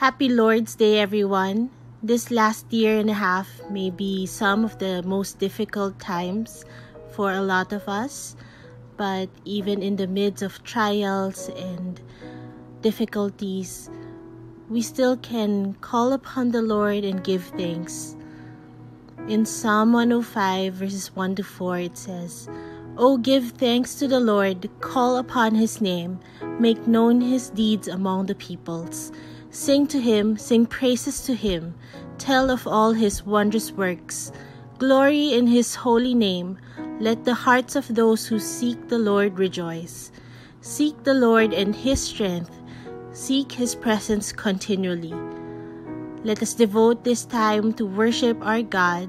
Happy Lord's Day, everyone. This last year and a half may be some of the most difficult times for a lot of us, but even in the midst of trials and difficulties, we still can call upon the Lord and give thanks. In Psalm 105, verses 1 to 4, it says, Oh, give thanks to the Lord, call upon his name, make known his deeds among the peoples. Sing to him, sing praises to him, tell of all his wondrous works. Glory in his holy name. Let the hearts of those who seek the Lord rejoice. Seek the Lord and his strength. Seek his presence continually. Let us devote this time to worship our God.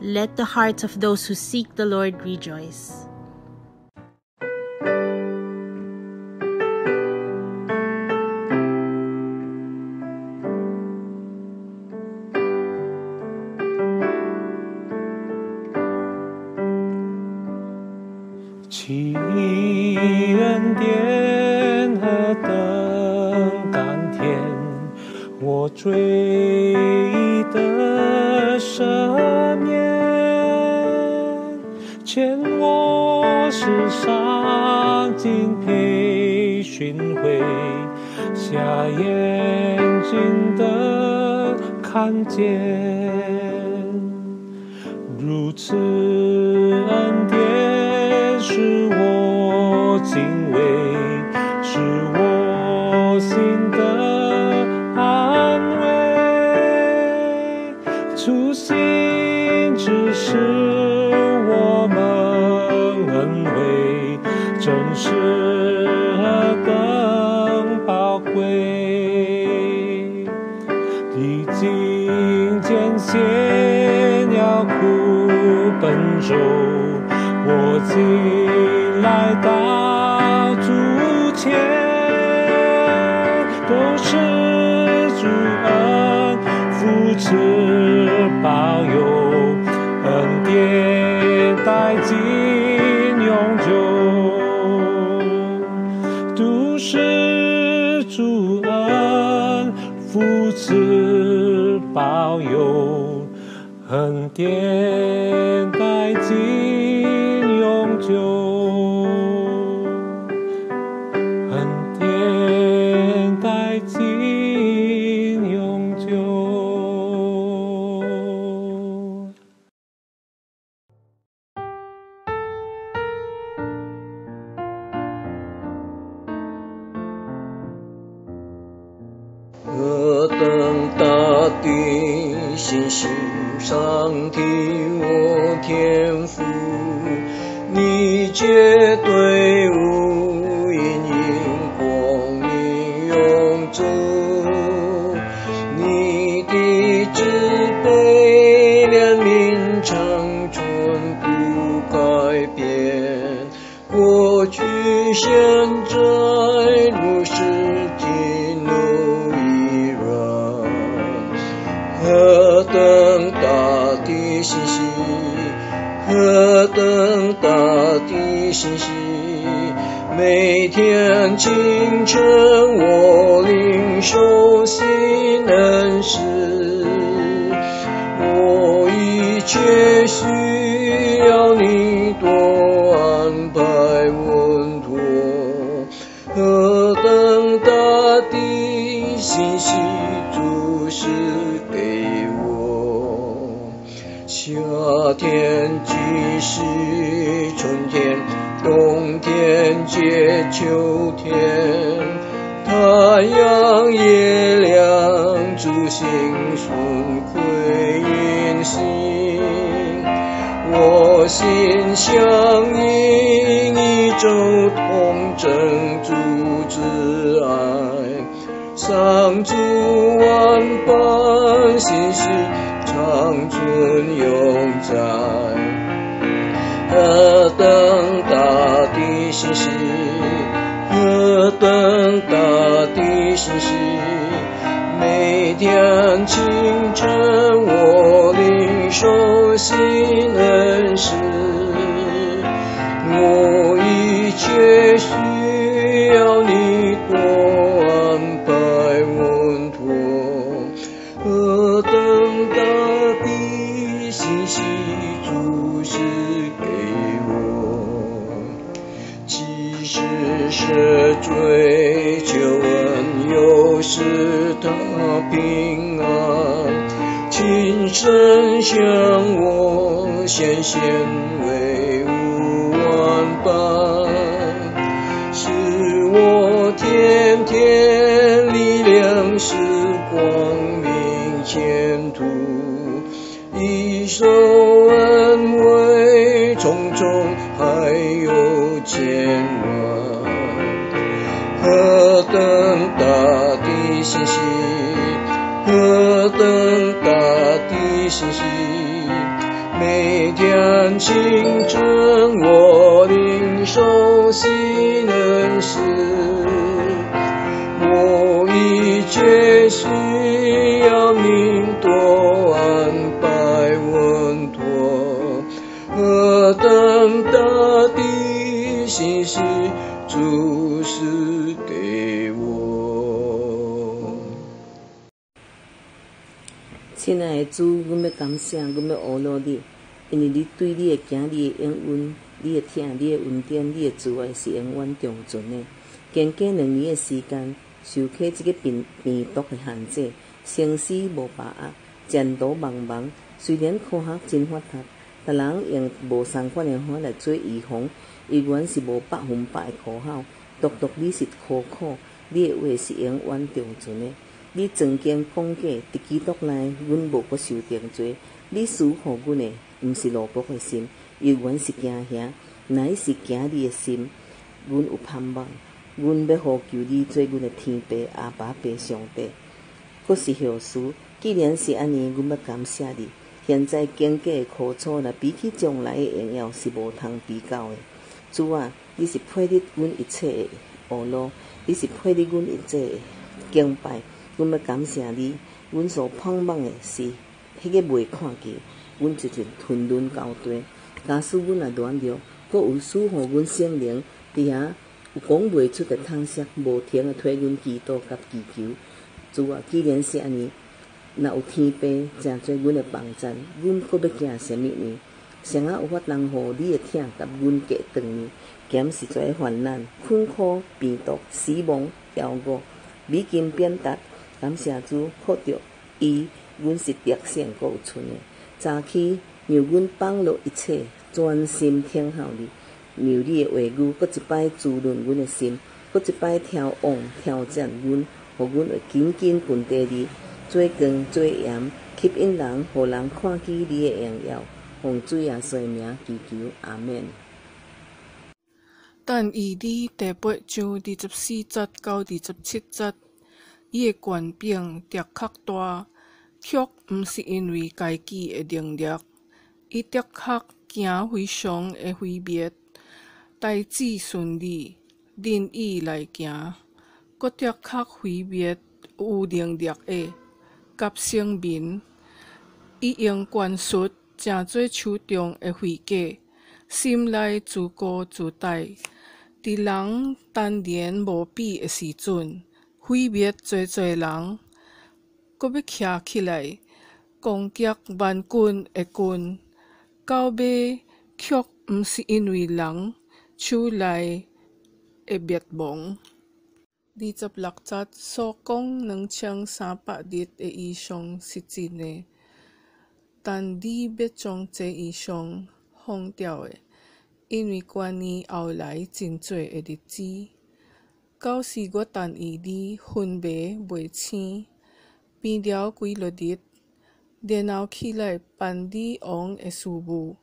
Let the hearts of those who seek the Lord rejoice. 看见。如此恩典是我今受我今来到祖先，都是主恩扶持保佑，恩典代尽永久。都是主恩扶持保佑，恩典。慈悲，怜悯长存不改变。过去、现在、如是今如依然，何等大的信息，何等大的信息。每天清晨，我领受。天清晨我领受新恩师，我一切需要您多安排稳妥，何等大的信息，主是给我。亲爱的主，阮要感谢，阮要学乐你，因为你对你的囝你的应允、你的疼、你的恩典、你的慈爱是永远长存的。经过两年的时间，受起即个病病毒的限制，生死无把握，前途茫茫。虽然科学真发达，但人用无相款的法来做预防，依然是无百分百的可靠。独独你是可靠，你的话是永远长存的。你曾经讲过，伫基督内，阮无搁受定罪。你赐互阮的，毋是罗卜诶心，犹原是惊吓，乃是惊你诶心。阮有盼望，阮要呼求你做阮诶天父阿爸爸上帝。搁是后事，既然是安尼，阮要感谢你。现在经过诶苦楚，若比起将来诶荣耀，是无通比较诶。主啊，你是配得阮一切的学路，你是配得阮一切诶敬拜。阮要感谢你，阮所盼望诶是迄个未看见，阮就就吞忍交代。假使阮也软弱，阁有赐互阮圣灵，伫遐有讲袂出的叹息，无停的替阮祈祷甲祈求。主啊，既然是安尼，若有天父正做阮的帮衬，阮阁要惊什么呢？谁啊有法通互你的疼甲阮隔断呢？减实在患难、困苦、病毒、死亡、骄傲、美金变达。感谢主，靠着伊，阮是得胜搁有存的。早起让阮放落一切，专心听候你，让你的话语搁一摆滋润阮的心，搁一摆挑旺挑战阮，互阮会紧紧跟地你，做光做盐，吸引人，互人看见你的荣耀。奉主耶稣名祈求，阿免。但以理第八章二十四节到二十七节。伊的权柄的确大，却毋是因为家己的能力。伊的确行非常诶毁灭，代志顺利，任意来行。搁的确毁灭有能力的甲生民。伊用权术，诚做手中的虚假，心内自高自大，伫人单连无比的时阵。毁灭侪侪人，搁要徛起来攻击万军的军，到尾却毋是因为人手内的灭亡。二十六节所讲两千三百日的以上是真的，但你要将这以上放掉的，因为关于后来真多的日子。到时我等伊你分别袂清，变了几落日，然后起来办理王的事务。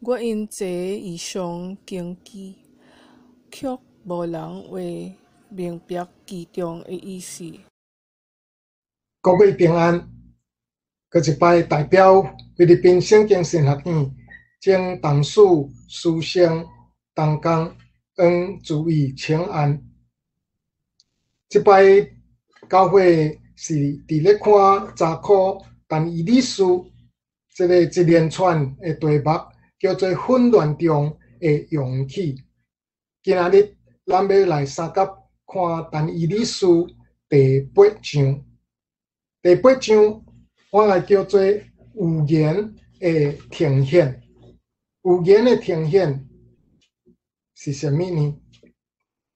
我因这以上经记，却无人会明白其中的意思。各位平安，各一摆代表菲律宾圣经神学院，将同事书生同工恩注意请安。即摆教会是伫咧看查考，但以理书即个一连串诶题目叫做混乱中诶勇气。今仔日咱要来三甲看但以理书第八章。第八章我来叫做语言诶呈现。语言诶呈现是啥物呢？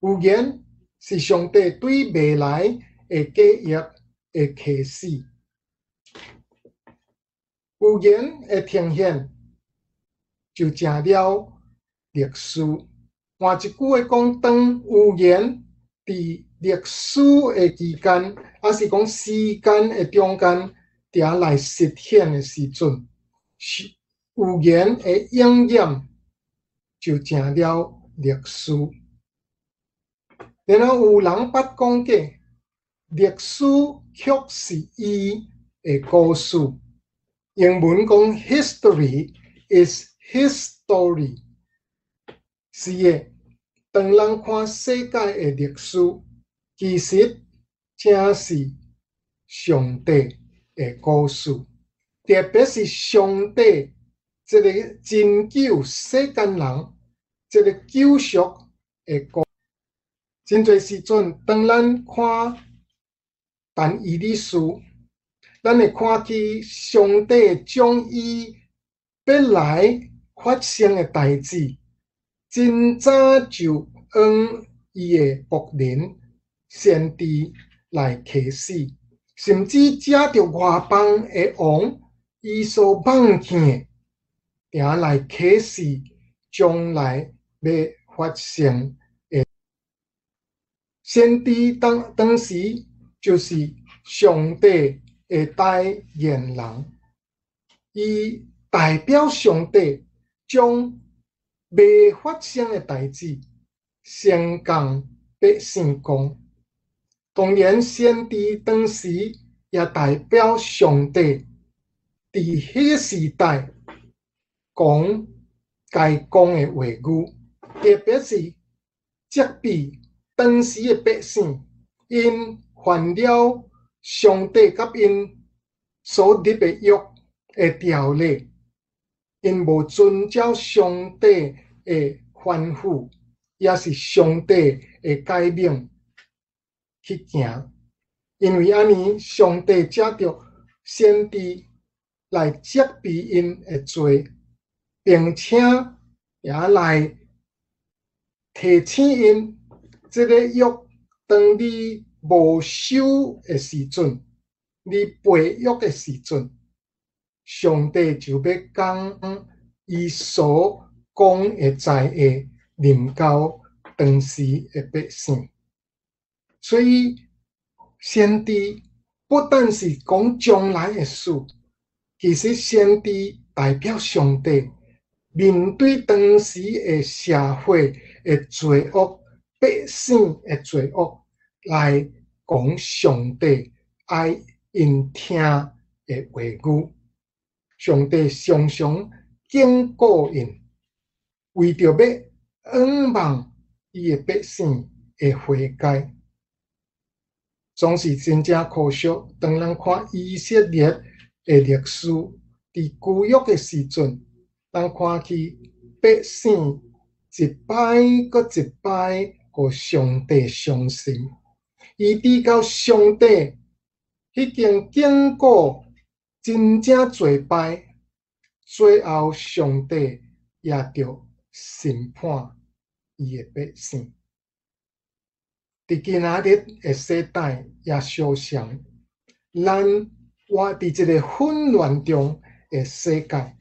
语言。是上帝对未来诶计划会开始。语言的呈现就成了历史。换一句话讲，当语言伫历史的期间，还是讲时间的中间，定来实现的时阵，语言的应验就成了历史。然后有人捌讲过，历史却是伊的故事。英文讲 history is history，是诶。当人看世界的历史，其实正是上帝的故事，特别是上帝这个拯救世间人、这个救赎的故。真侪时阵，当咱看但以理书。咱会看见上帝将伊本来发生的代志，真早就用伊的仆人先知来启示，甚至借着外邦的王伊所望见，定来启示将来要发生的先知。当当时就是上帝。的代言人，伊代表上帝将未发生的代志先讲百姓讲。当然，先知当时也代表上帝伫迄个时代讲该讲的话语，特别是责备当时的百姓因犯了。上帝甲因所立的约的条例，因无遵照上帝的吩咐，也是上帝的改命去行。因为安尼，上帝才着先知来责备因的罪，并且也来提醒因这个约当你。无收的时阵，你背约的时阵，上帝就要讲伊所讲的在的临到当时的百姓。所以，先知不但是讲将来的事，其实先知代表上帝面对当时的社会的罪恶、百姓的罪恶。来讲上帝爱因听的话语，上帝常常经过因，为着要恩望伊的百姓的悔改，总是真正可惜。当人看以色列的历史，伫旧约的时阵，当看去百姓一摆搁一摆，互上帝相信。伊知到上帝已经经过真正侪摆，最后上帝也着审判伊诶百姓。伫今仔日诶时代也相像，咱活伫一个混乱中诶世界，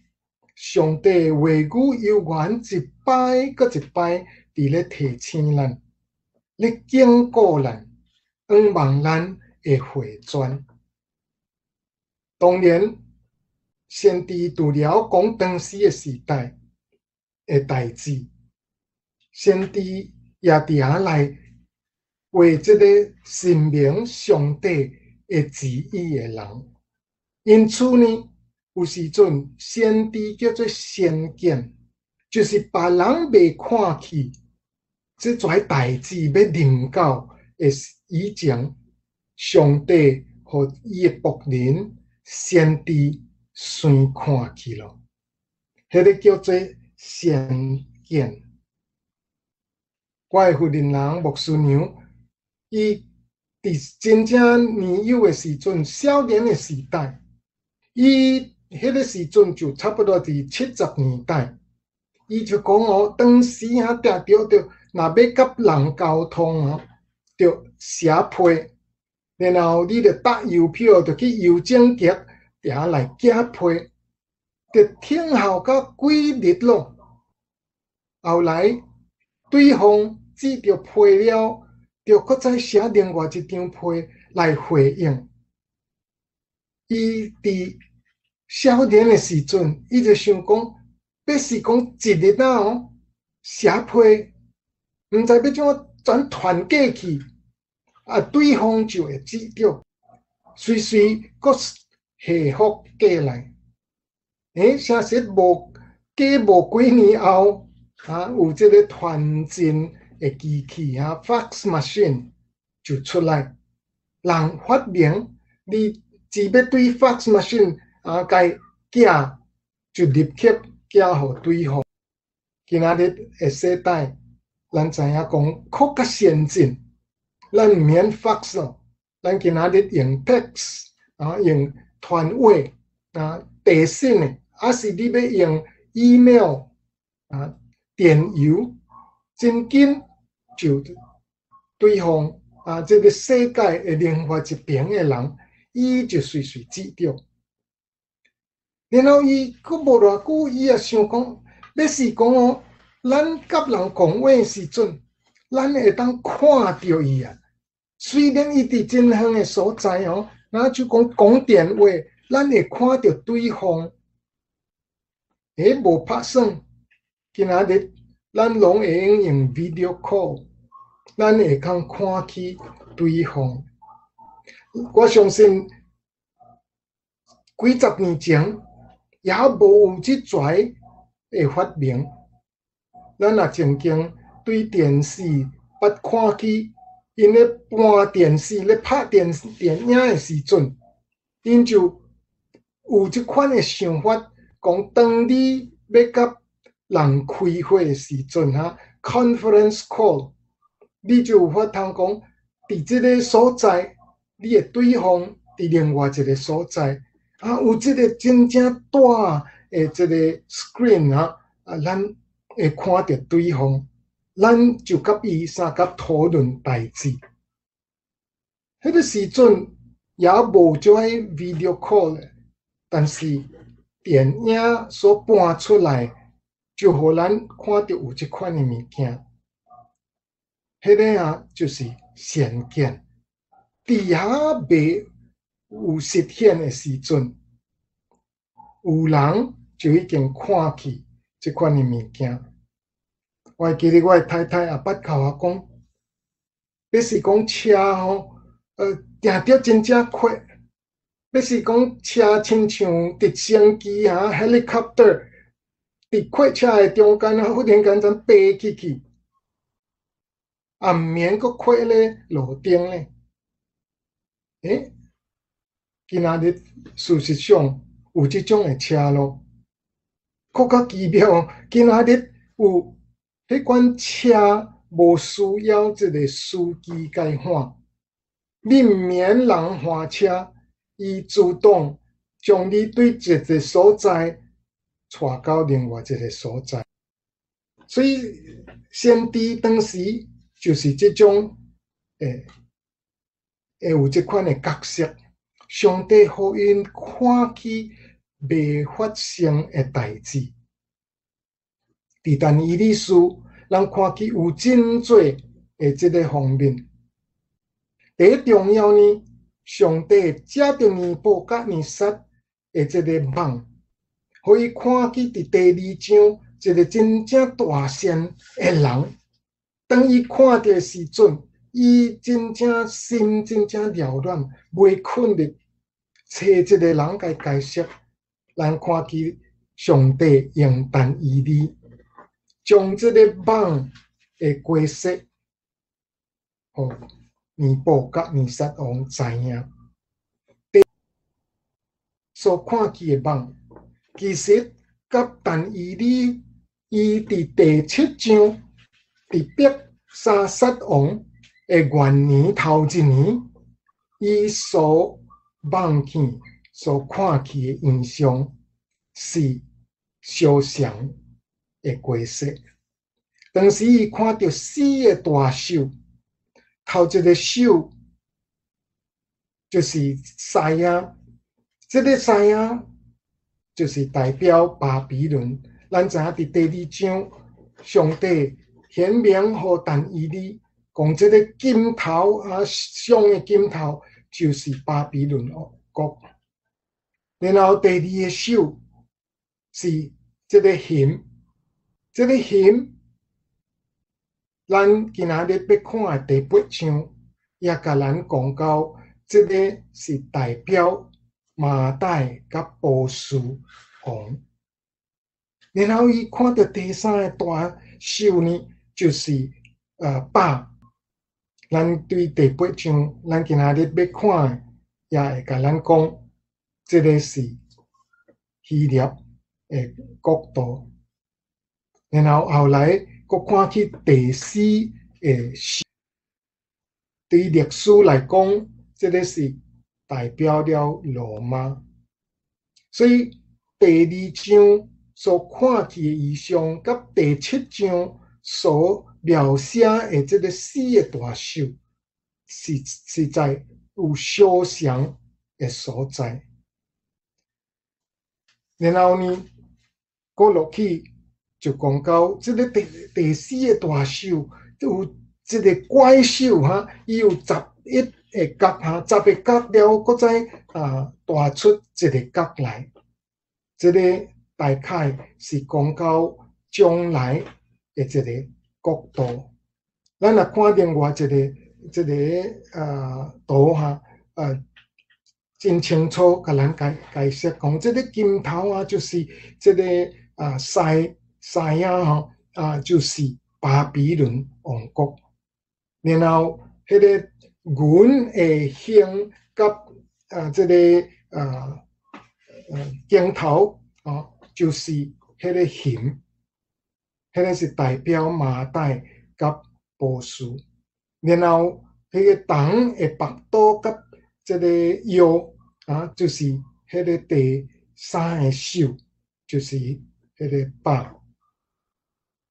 上帝话语犹原一摆搁一摆伫咧提醒咱，咧警告咱。希望咱会回转。当然，先知除了讲当时的时代的代志，先知也伫下来为这个神明上帝的旨意的人。因此呢，有时阵先知叫做先见，就是别人未看去，这种代志要临到。诶，以前上帝和伊诶仆人先知先看去咯，迄个叫做先见。我诶夫人人牧师娘，伊伫真正年幼诶时阵，少年诶时代，伊迄个时阵就差不多伫七十年代，伊就讲哦，当时啊，定着着若要甲人沟通哦。着写批，然后你着搭邮票，着去邮政局遐来寄批，着听候到几日咯。后来对方寄着批了，着搁再写另外一张批来回应。伊伫少年的时阵，伊就想讲，要是讲一日啊哦，写批，毋知要怎转传过去，啊，对方就会知道，随随搁回复过来。诶，啥实无过无几年后，啊，有即个传真的机器啊，fax machine 就出来，人发明你。只要对 fax machine 啊，该寄就立刻寄互对方。今仔日的时代，咱知影讲更较先进，咱毋免 fax 咯，咱今仔日用 text 啊，用传话啊，短信的，还是你要用 email 啊，电邮，真紧就对方啊，这个世界诶另外一边诶人。伊就随随知着，然后伊佫无偌久，伊也想讲，要是讲哦，咱甲人讲话时阵，咱会当看着伊啊。虽然伊伫真远诶所在哦，那就讲讲电话，咱会看着对方。诶，无拍算，今仔日咱拢会用用 video call，咱会通看起对方。我相信几十年前也无有即跩的发明。咱也曾经对电视捌看起，因咧播电视咧拍电电影的时阵，因就有即款诶想法，讲当你要甲人开会的时阵哈，conference call，你就有法通讲伫即个所在。你诶对方伫另外一个所在，啊，有即个真正大诶，即个 screen 啊，啊，咱会看着对方，咱就甲伊三甲讨论代志。迄个时阵也无做 video call，但是电影所搬出来，就互咱看到有即款诶物件。迄个啊，就是先见。伫遐未有实现诶时阵，有人就已经看去即款的物件。我记得我太太也捌甲我讲，要是讲车吼，呃，定着真正快；要是讲车亲像直升机啊，helicopter，伫快车的中间啊，忽然间怎飞起去，也毋免搁快咧路顶咧。诶，今仔日事实上有即种诶车咯，更较奇妙。今仔日有迄款车无需要一个司机介换，你毋免人换车，伊自动将你对一个所在带到另外一个所在。所以先知当时就是即种诶。会有即款诶角色，上帝互因看起未发生诶代志，伫但伊理书，人看起有真侪诶即个方面。第一重要呢，上帝借着尼布甲尼撒诶即个梦，互伊看起伫第二章一个真正大善诶人，当伊看着时阵。伊真正心真正缭乱，未困入，找一个人甲解释，咱看见上帝用但伊利，将即个梦的解释，哦，尼布甲尼撒王知影，所看见的梦，其实甲但伊利伊伫第七章伫逼沙撒王。诶，元年头一年，伊所望见、所看见诶印象是肖像诶过色。当时伊看到四个大手，头一个手就是赛亚，这个赛亚就是代表巴比伦。咱知影伫第二章，上帝显明互但以理，讲这个金头啊，上的金头就是巴比伦国。然后第二个手是这个弦，这个弦，咱今仔日要看的第八章，也甲咱讲到，这个是代表马代甲波斯王。然后伊看到第三个大手呢，就是呃八。咱对第八章，咱今仔日要看，也会甲咱讲，这个是希腊的国度。然后后来，佫看去第四个是，对历史来讲，这个是代表了罗马。所以第二章。所看见的意象，甲第七章所描写的这个四个大秀，是是在有相像的所在。然后呢，过落去就讲到这个第第四个大手，有这个怪兽哈，伊有十一个角哈，十个角了，搁再啊，大出一个角来，这个。大概是讲到将来的一个国度。咱若看另外一个、一个啊图哈，呃，真清楚甲咱解解释讲，这个金头啊，就是这个啊西西亚吼啊，就是巴比伦王国。然后迄个云会形甲啊，这个啊呃镜头啊。就是迄个形，迄个是代表马代甲波斯，然后迄个党的白刀甲这个腰啊，就是迄个第三个手，就是迄个八，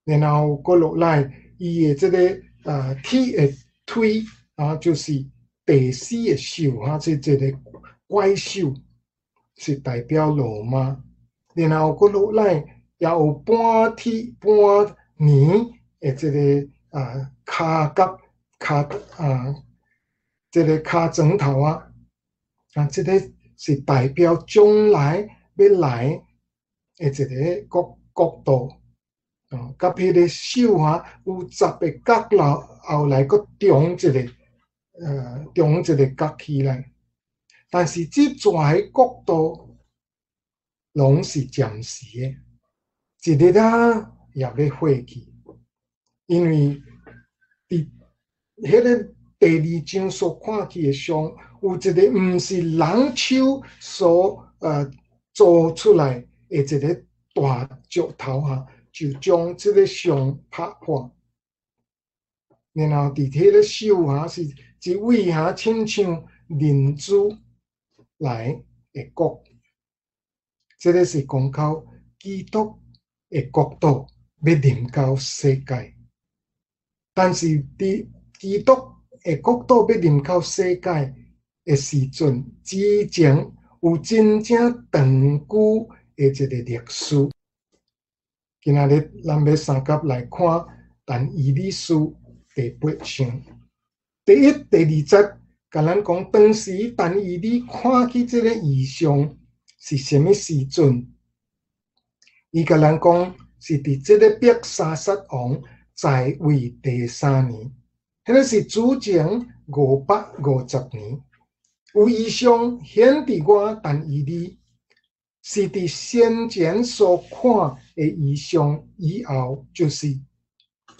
然后过落来伊的这个啊踢的推啊，就是第四个手啊，即这个怪兽是代表罗马。然后过落来也有半天半年的这个啊骹甲骹啊，这个骹枕头啊，啊，这个是代表将来要来的一个角角度啊，甲迄个手啊有十个角落后来个中一个呃中一个角起来，但是这全个国度。拢是暂时诶，一日啊也要过去，因为伫迄个第二章所看见诶像，有一个毋是人手所呃做出来诶一个大石头哈，就将即个像拍破，然后伫迄个手哈是一位哈亲像珍珠来诶国。这个是讲到基督的国度要临到世界，但是伫基督的国度要临到世界诶时阵，之前有真正长久诶一个历史。今仔日咱要三甲来看，但以理书第八章第一、第二节，甲咱讲当时但以理看起这个异象。是什么时阵？伊甲咱讲是伫即个白沙沙王在位第三年，迄个是主前五百五十年。有异象显伫我但伊哩，是伫先前所看的异象以后，就是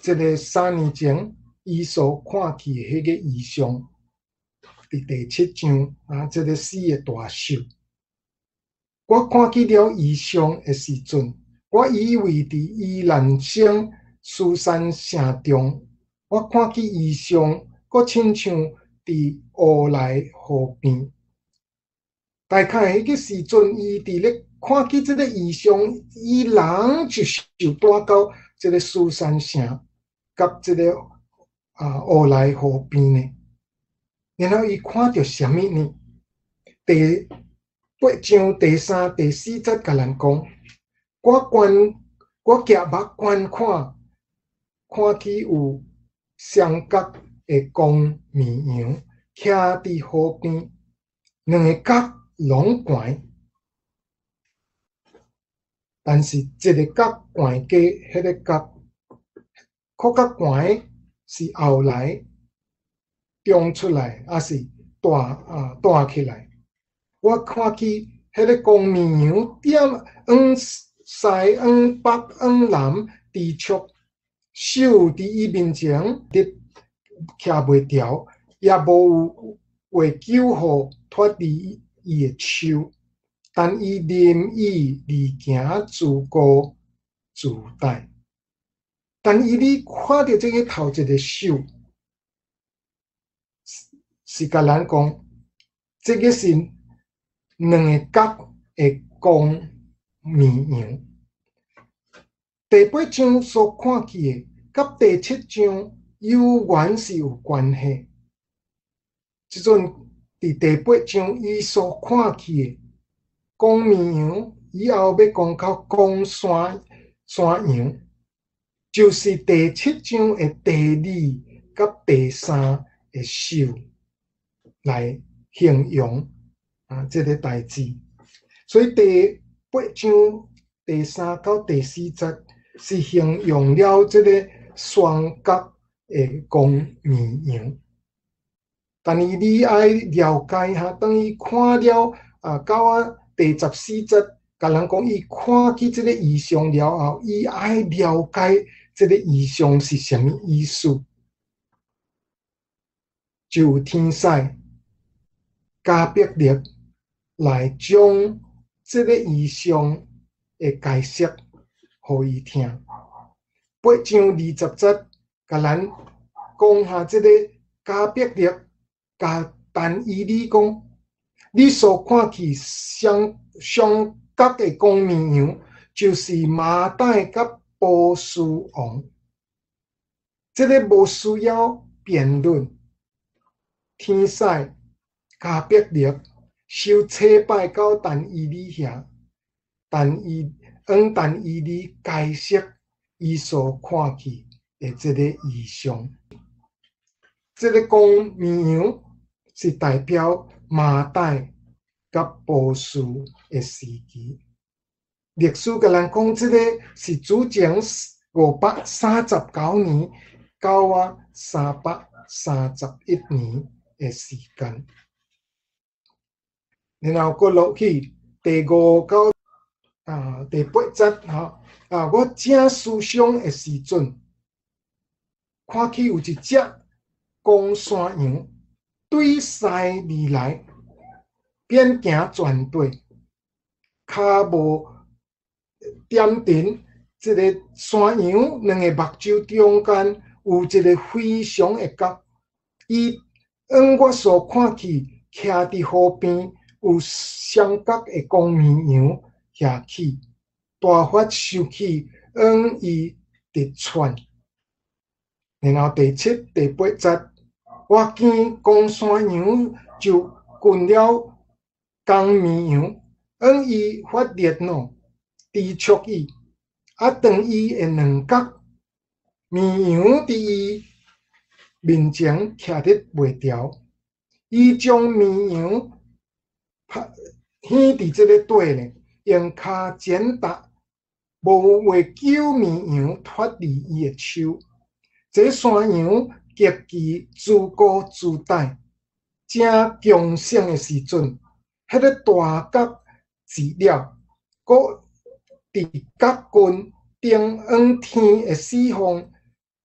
即个三年前伊所看见迄个异象，伫第七章啊，即个四个大秀。我看见了异象的时阵，我以为伫伊兰省苏珊城中，我看见异象，阁亲像伫湖内河边。大概迄个时阵，伊伫咧看见即个异象，伊人就就带到即个苏山城，甲即个啊乌来河边呢。然后伊看到什么呢？第八章第三、第四节甲人讲，我观我夹目观看，看起有双角的公绵羊徛伫河边，两个角拢悬，但是一个角悬过迄个角，靠较悬是后来长出来，还是大啊大起来？我看见迄个公绵羊点往西、往北、往南伫出，手伫伊面前，伫徛袂牢，也无有为救互脱离伊诶手，但伊任意而行，自顾自待。但伊咧看着即个头一个手，是甲咱讲，即个是。两个角的公绵羊，第八章所看见的，甲第七章有原是有关系。即阵伫第八章伊所看见的公绵羊，以后要讲到公山山羊，就是第七章的第二甲第三的手来形容。啊，这个代志，所以第八章第三到第四节是形容了这个双角诶公绵羊。但是你爱了解哈，等于看了啊，到啊第十四节，甲人讲伊看起这个异象了后，伊爱了解这个异象是什么意思，就天使加别列。来将这个意象诶解释，互伊听。八章二十节，甲咱讲下即个加别列，甲但以理讲，你所看见相相隔的公绵羊，就是马代甲波斯王。这个无需要辩论，天使加别列。受车拜到但伊里遐，但伊往但伊里解释伊所看见的这个异象。这个公绵羊是代表马代甲波斯的时期。历史甲人讲，这个是主前五百三十九年到啊三百三十一年的时间。然后过落去第五到啊第八节哈啊，我正思想的时阵，看起有一只公山羊对西而来，边行全队，骹无点停。这个山羊两个目睭中间有一个非常的角，伊按我所看去，徛伫河边。有双角的公绵羊下起，大发收起，往伊直窜。然后第七、第八节，我见公山羊就滚了公绵羊，往伊发热咯，追促伊，啊，当伊的两角绵羊伫伊面前徛得袂调，伊将绵羊。牵伫即个队呢，用骹剪踏，无为救绵羊脱离伊的手。这山羊极其自高自大，正强盛的时阵，迄个大角治了，搁伫角棍顶往天的四方，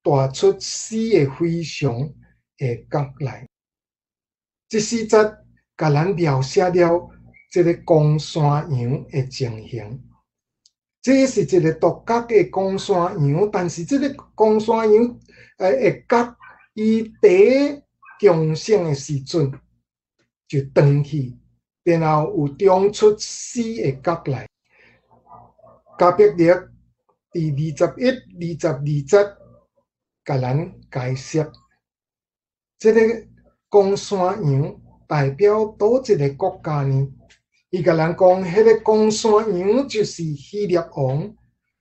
大出死的非常的角来。即时则。甲咱描写了这个公山羊的情形，这是一个独角的公山羊，但是这个公山羊诶角，伊第一强盛的时阵就断去，然后有长出四个角来。加别列第二十一、二十二节，甲咱解释，这个公山羊。代表倒一个国家呢？伊甲人讲，迄个公山羊就是希腊王，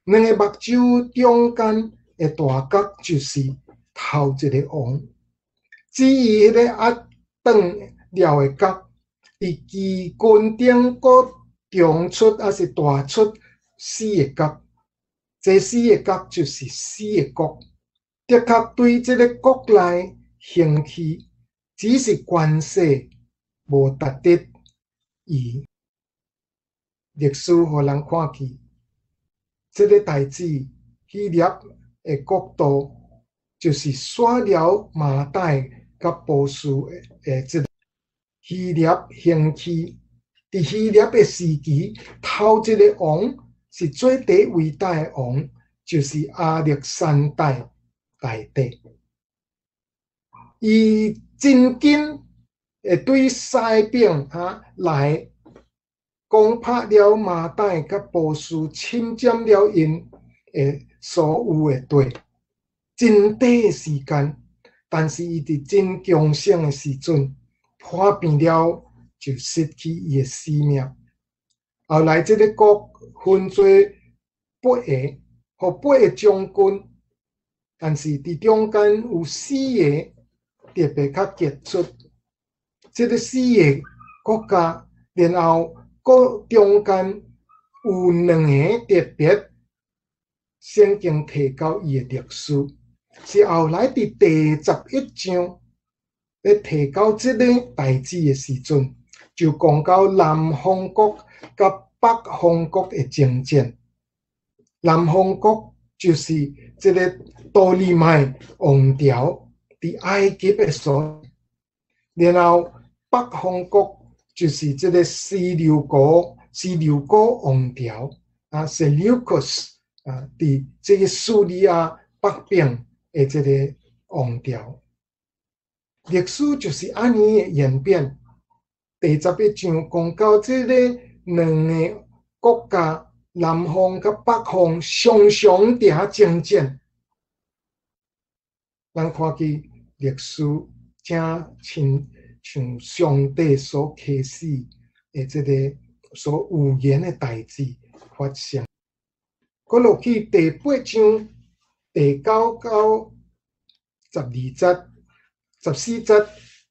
两个目睭中间的大角就是头一个王。至于迄个压长了的角，伫旗杆顶个长出还是大出四个角，这四个角就是四个国。的确对即个国内兴起，只是关系无达得伊。历史互人看去，这个代志，希腊的国度就是刷了马代甲波斯的这个希腊兴起。伫希腊的时期，头一个王是最第伟大的王，就是亚历山大大帝。伊真紧会对西边啊来。攻破了马代甲波斯，侵占了因诶所有诶地，真短时间，但是伊伫真强盛诶时阵破病了，就失去伊诶性命。后来即个国分做八个和八个将军，但是伫中间有四个特别较杰出，即个四个国家，然后。个中间有两个特别圣经提到伊的历史，是后来伫第十一章咧提到即个代志的时阵，就讲到南方国甲北方国的征战。南方国就是即个多利麦王朝伫埃及的所，然后北方国。就是这个西流国，西流国王朝啊，Seleucus 啊，伫这个叙利亚北边的这个王朝，历史就是安尼的演变。第十一章讲到这个两个国家，南方甲北方常常伫遐征战，咱看见历史正清。像上帝所启示的这个所预言的代志发生。过落去第八章第九到十二节、十四节，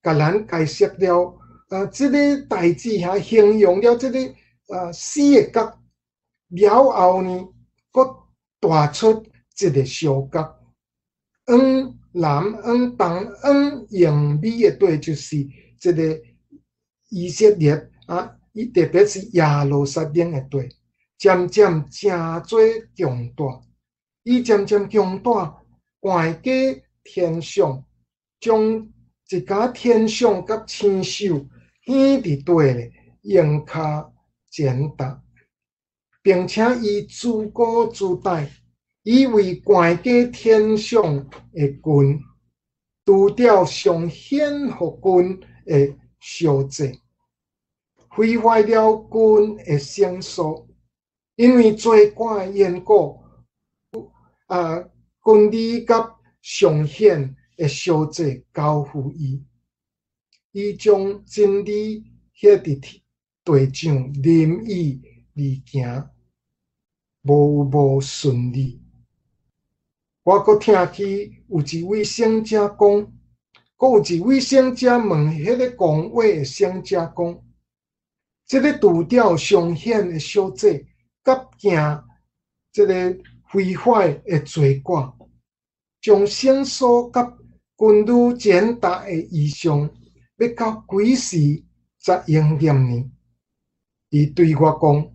甲咱解释了啊，这个代志还形容了这个啊四个角了后呢，佫大出一个小角，嗯，南、嗯、东、嗯、阳、美的对就是。这个以色列啊，伊特别是亚罗撒冷的地，渐渐真做强大，伊渐渐强大，悬过天上，将一家天上甲星宿显伫地咧，用脚践踏，并且伊自高自大，以为悬过天上的君，除掉上显和君。诶，小济毁坏了君诶圣所，因为做官缘故，啊，君礼甲上显诶小济交付伊，伊将真理遐伫地上任意而行，无无顺利。我阁听起有一位圣者讲。有一位圣者问迄个讲话的圣者讲：，即个除掉上显的小姐，甲惊即个毁坏的罪过，将圣所甲君女简达的异象，要到几时才应验呢？伊对我讲：，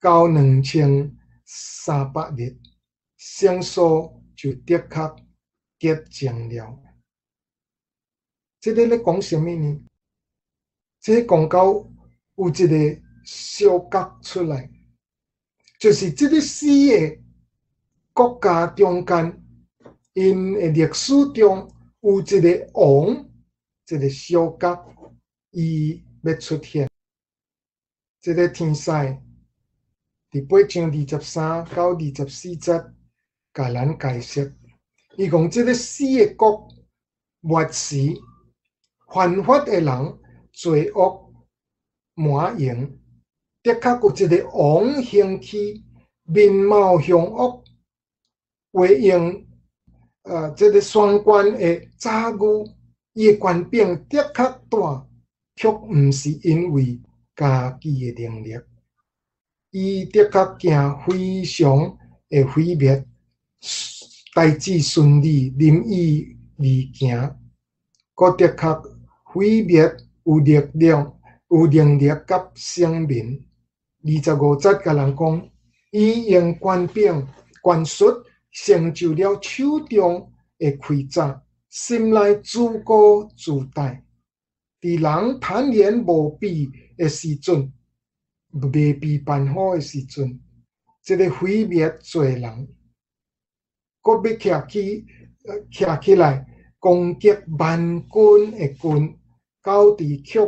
到两千三百日，圣所就的确结账了。这个咧讲什么呢？这讲到有一个小角出来，就是这个四个国家中间，因诶历史中有一个王，一个小角，伊要出现。这个天使伫八章二十三到二十四节，甲咱解释，伊讲这个四个国末时。犯法的人罪恶满盈，的确有一个王兴起，面貌凶恶，为用呃，这个双关的诈语，伊的权柄的确大，却毋是因为家己的能力，伊的确惊非常的毁灭，代志顺利，任意而行，个的确毁灭有力量、有能力甲生命。二十五节甲人讲，伊用权柄、权术。成就了手中的盔甲，心内自高自大，伫人坦然无比的时阵，未被办好的时阵，这个毁灭罪人，搁要徛起，徛起来攻击万军的军，到伫却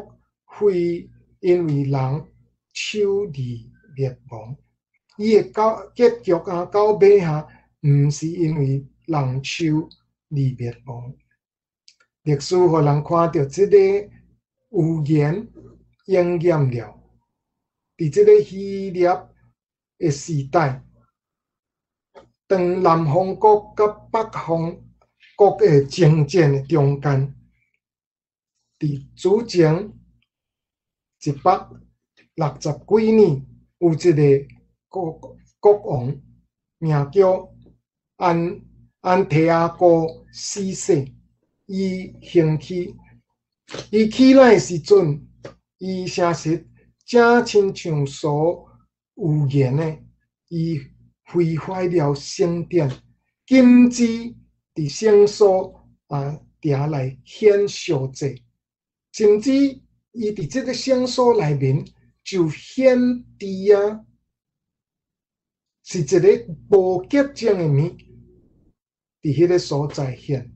非因为人手而灭亡，伊的结结局啊，到尾下。毋是因为人手而灭亡，历史互人看到即个预言应验了。伫即个希腊诶时代，当南方国甲北方国诶征战的中间，伫主前一百六十几年，有一个国国王，名叫。安安提阿哥四世，伊兴起，伊起来时阵，伊诚实正亲像所预言的，伊毁坏了圣殿，禁止伫圣所啊埕来献小祭，甚至伊伫即个圣所内面就献猪啊，是一个无洁净的物。伫迄个所在现，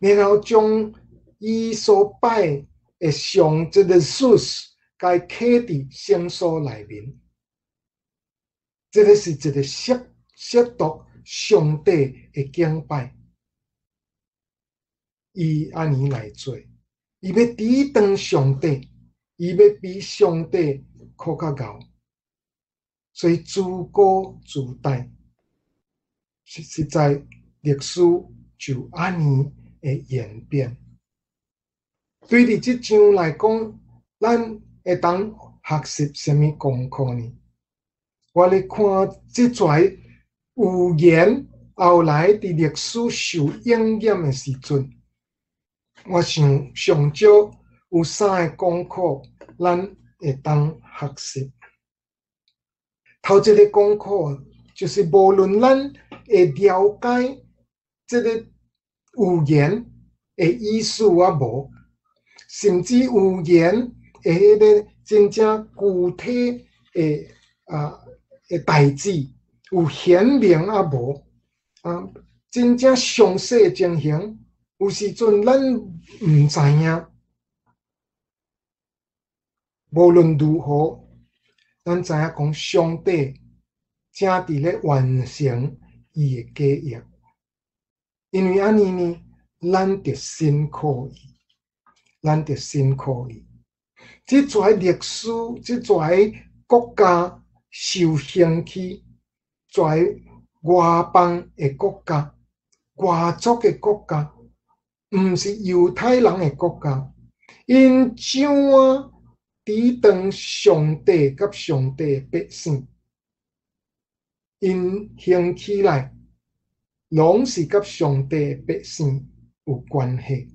然后将伊所拜的上即个术士，该刻伫圣所内面，这个是一个亵亵渎上帝的敬拜。伊安尼来做，伊要抵挡上帝，伊要比上帝更较高，所以自高自大，实实在。历史就安尼会演变。对伫即章来讲，咱会当学习什么功课呢？我咧看即跩预言后来伫历史受应验的时阵，我想上少有三个功课，咱会当学习。头一个功课就是无论咱会了解。这个语言的意思啊无，甚至语言的迄个真正具体的啊的代志有显明啊无啊，真正详细情形，有时阵咱毋知影。无论如何，咱知影讲上帝正伫咧完成伊诶计划。因为安尼呢，咱得辛苦伊，咱得辛苦伊。即跩历史，即跩国家受兴起，跩外邦诶国家、外族诶国家，毋是犹太人的国家，因怎啊抵挡上帝甲上帝百姓，因兴起来。拢是甲上帝百姓有关系，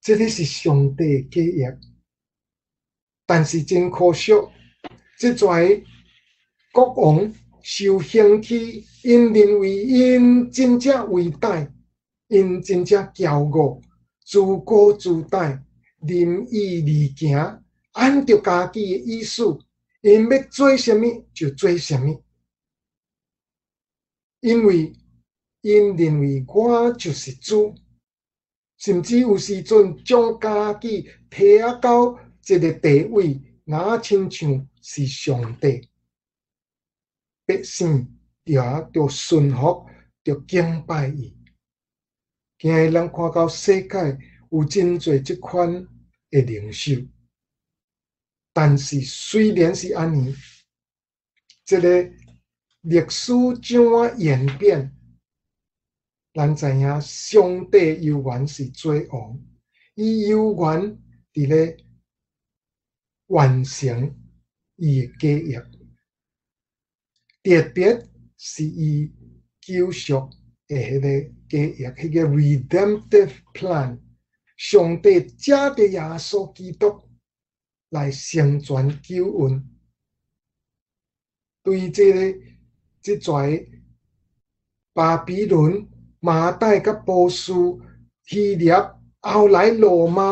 这个是上帝计划。但是真可惜，这跩国王受兴起，因认为因真正伟大，因真正骄傲，自高自大，任意而行，按照家己的意思，因要做什么就做什么，因为。因认为我就是主，甚至有时阵将家己提到一个地位，那亲像是上帝。百姓也着顺服，着敬拜伊。今日人看到世界有真侪即款的领袖。但是虽然是安尼，这个历史怎啊演变，咱知影上帝犹原是最王，伊犹原伫咧完成伊的计划，特别是伊救赎的迄个计业，迄个 redemptive plan，上帝借着耶稣基督。来成全救恩，对这个即在巴比伦、马代、甲波斯、希腊，后来罗马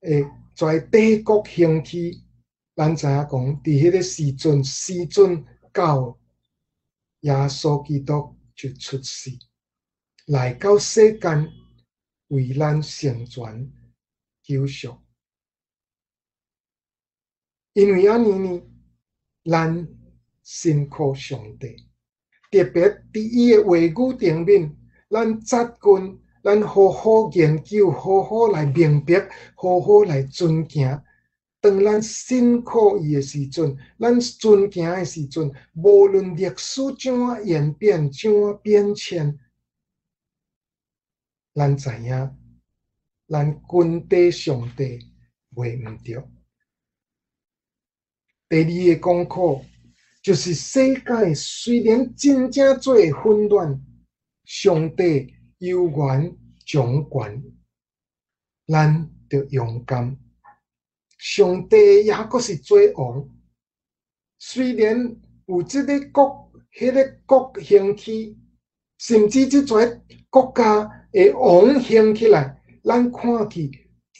诶，在帝国兴起，咱知影讲，伫迄个时阵，时阵到耶稣基督就出世，来到世间为咱成全救赎。因为安尼呢，咱辛苦上帝，特别伫伊诶话语顶面，咱扎根，咱好好研究，好好来明白，好好来尊敬。当咱辛苦伊诶时阵，咱尊敬诶时阵，无论历史怎啊演变，怎啊变迁，咱知影，咱君地上帝袂毋着。第二个功课就是世界虽然真正做混乱，上帝有原掌管，咱着勇敢。上帝也阁是最王，虽然有即个国、迄个国兴起，甚至即个国家会王兴起来，咱看去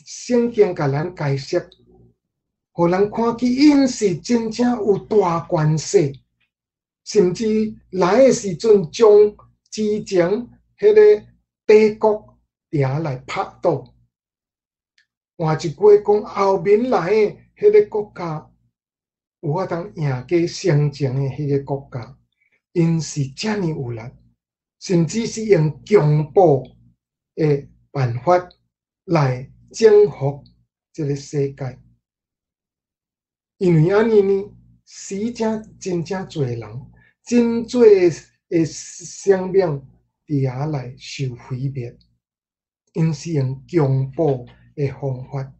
圣经甲咱解释。互人看起，因是真正有大关系，甚至来诶时阵，将之前迄个帝国掠来拍倒。换一句讲，后面来诶迄个国家，有法通赢过先前诶迄个国家，因是遮尔有力，甚至是用强暴诶办法来征服这个世界。因为安尼呢，死者真正侪人，真侪诶生命伫遐来受毁灭，因是用强暴诶方法，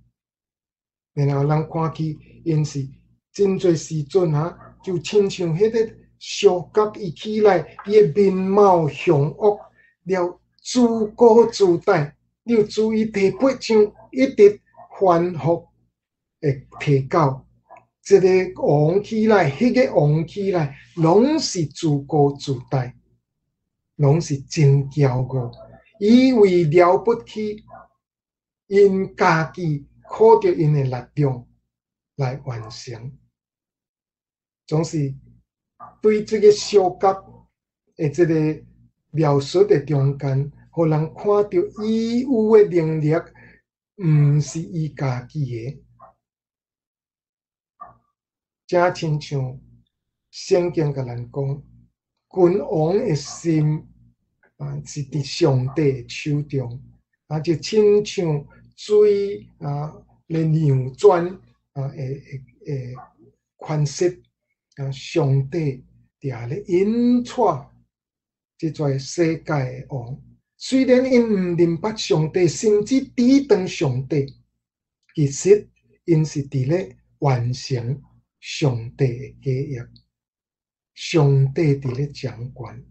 然后人看起因是真侪时阵啊，就亲像迄个小角伊起来，伊诶面貌凶恶，了自高自大，你要注意第八章一直反复诶提高。这个王起来，迄个王起来，拢是自高自大，拢是真骄傲，以为了不起，因家己靠着因的力量来完成，总是对这个小角的这个描述的中间，互人看到伊有的能力，毋是伊家己的。正亲像圣经甲人讲，君王的心啊是伫上帝手中，啊就亲像水啊咧流转啊诶诶诶宽息啊，上帝伫咧引带即在世界诶王，虽然因毋明白上帝，甚至抵挡上帝，其实因是伫咧完成。上帝诶计业，上帝伫咧掌管。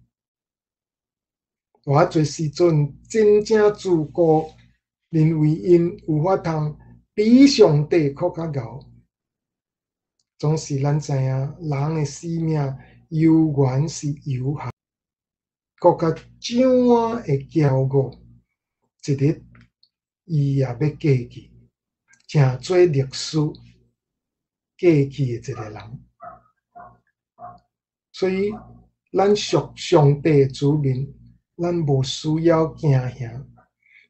偌侪时阵真正自高，认为因有法通比上帝更较高。总是咱知影，人诶生命有原是有限，更较怎啊会骄傲？一日伊也要过去，诚做历史。过去的一个人，所以咱属上帝主民，咱无需要惊吓。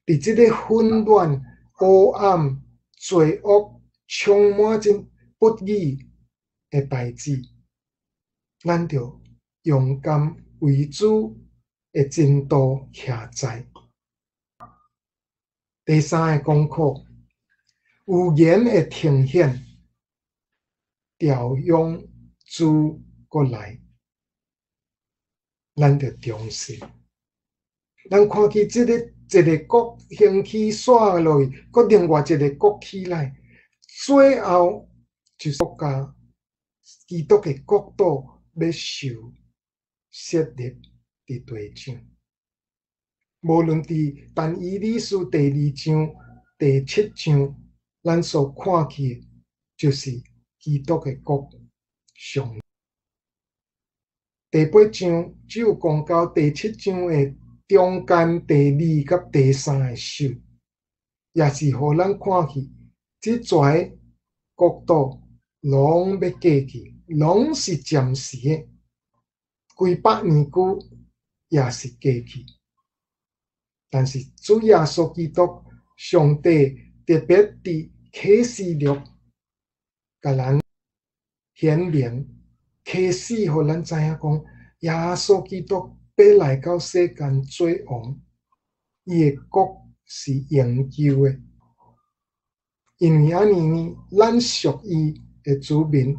伫即个混乱、黑暗、罪恶、充满真不义的代志，咱着勇敢为主会真多下载。第三个功课，有言会呈现，调用诸过来，咱着重视。咱看起即个一个国兴起煞落去，搁另外一个国起来，最后就是国家基督的国度要受设立伫地上。无论伫但以理书第二章、第七章，咱所看见就是基督的国上。第八章只有讲到第七章的。中间第二甲第三个首，也是互咱看去，即些国度拢要过去，拢是暂时的，几百年久也是过去。但是主耶稣基督，上帝特别伫启示录，甲咱显明启示，互咱知影讲，耶稣基督。要来到世间做王，伊诶国是永久诶。因为安尼，咱属于诶子民，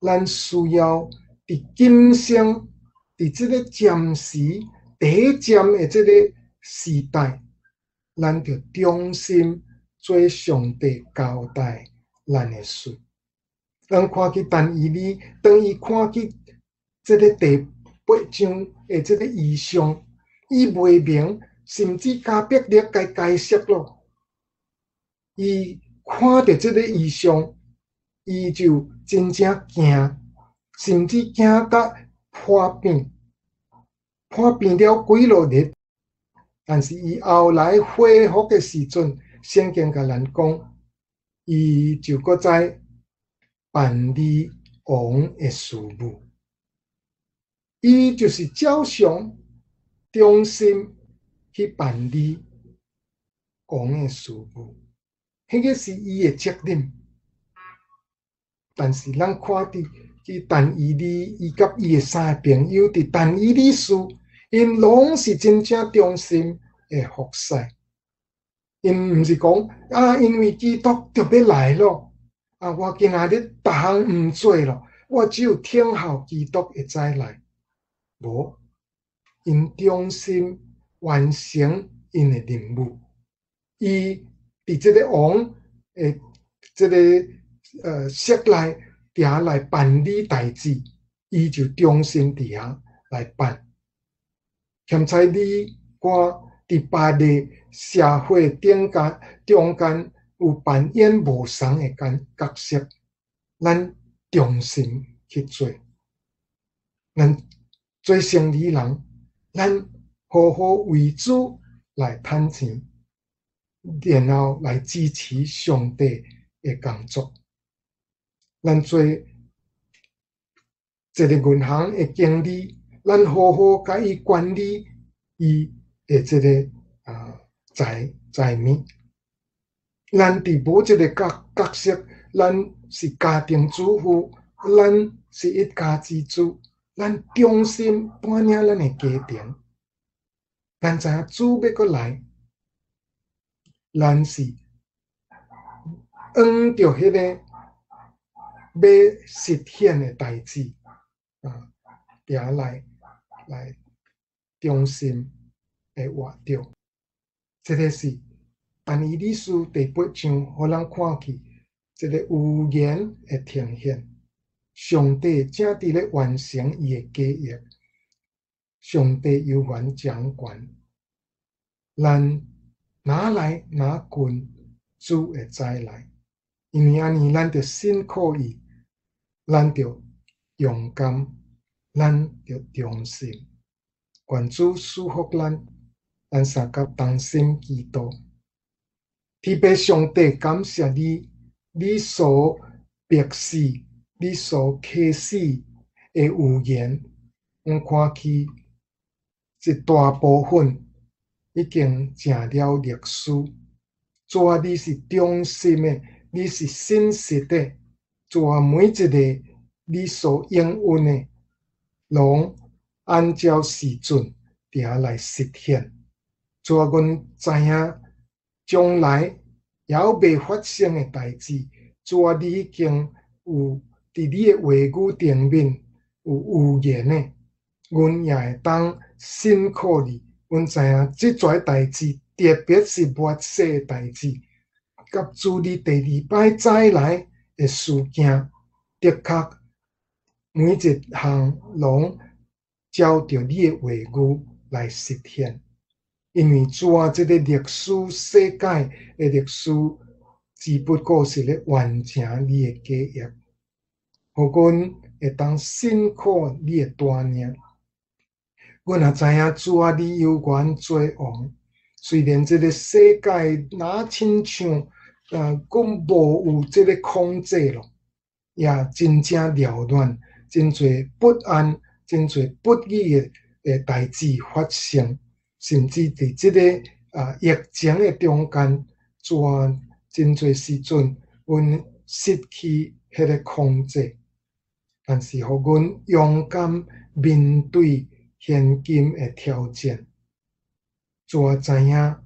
咱需要伫今生，伫即个暂时第一站诶即个时代，咱着忠心做上帝交代咱的事。咱看去但以理，当伊看去即个第。八章的，即个意象，伊未明，甚至加别列解解释咯。伊看着即个意象，伊就真正惊，甚至惊到破病，破病了几落日。但是伊后来恢复诶时阵，圣经甲咱讲，伊就搁在办理王诶事务。伊就是照常忠心去办理王诶事务，迄个是伊诶责任。但是咱看伫伊但伊哩，伊甲伊诶三个朋友伫但伊哩书，因拢是真正忠心诶服侍。因毋是讲啊，因为基督特别来咯，啊，我今仔日逐项毋做咯，我只有听候基督会再来。无，因忠心完成因诶任务，伊伫即个王诶，即个呃室内底来办理代志，伊就忠心伫遐来办。现在你我伫别个社会顶间中间有扮演无同诶角色，咱忠心去做，咱。做生意人，咱好好为主来赚钱，然后来支持上帝的工作。咱做一个银行的经理，咱好好甲伊管理伊的这个啊财财物。咱伫无一个角角色，咱是家庭主妇，咱是一家之主。咱中心扮演咱的家庭，咱知影主要过来，咱是按着迄个要实现的代志啊，下来来中心的活着，即个是但以理书第八章，互咱看去，这个预言的呈现。上帝正伫咧完成伊诶计划，上帝有完掌管，咱哪来哪 quyền 主会再来，因为安尼咱着辛苦伊，咱着勇敢，咱着忠心，愿主祝福咱，咱三个同心祈祷，特别上帝感谢你，你所表示。你所启示的预言，我看去一大部分已经成了历史。主啊，你是忠心的，你是信实的。主啊，每一个你所应允的，拢按照时阵定来实现。主啊，阮知影将来也未发生诶代志，主啊，你已经有伫你诶话语顶面有预言诶，阮也会当辛苦你。阮知影即侪代志，特别是末世代志，甲主你第二摆再来诶事件，的确每一项拢照着你诶话语来实现。因为主啊，即个历史世界诶历史，只不过是咧完成你诶基业，互阮会当辛苦你诶大名。阮也知影主啊，你有权做王。虽然即个世界若亲像，呃，讲无有即个控制咯，也真正缭乱，真侪不安，真侪不义诶诶代志发生。甚至伫即个啊疫情诶中间，全真侪时阵，阮失去迄个控制。但是，互阮勇敢面对现今诶挑战，全知影，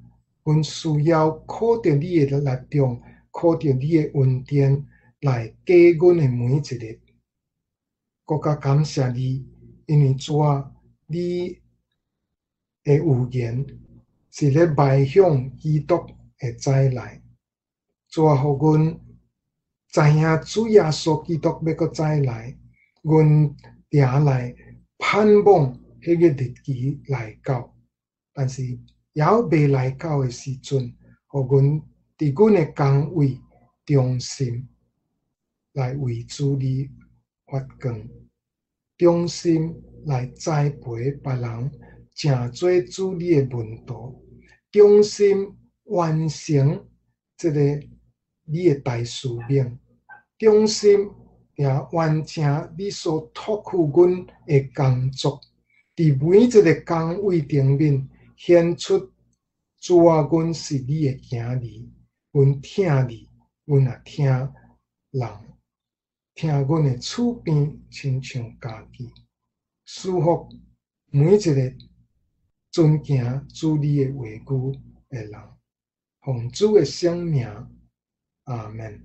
阮需要靠着你诶力量，靠着你诶恩典来过阮诶每一日。国家感谢你，因为主啊，你。诶，预言是咧迈向基督诶再来，主啊，互阮知影主耶稣基督要阁再来，阮定来盼望迄个日期来到。但是也未来到诶时阵，互阮伫阮诶岗位忠心来为主你发光，忠心来栽培别人。正做主你诶门徒，忠心完成即个你诶大使命，忠心也完成你所托付阮诶工作，伫每一个岗位顶面显出主啊，阮是你诶囝儿，阮疼你，阮也疼人，疼阮诶厝边亲像家己，舒服每一个。尊敬主你的话语的人，奉主的圣名，阿门。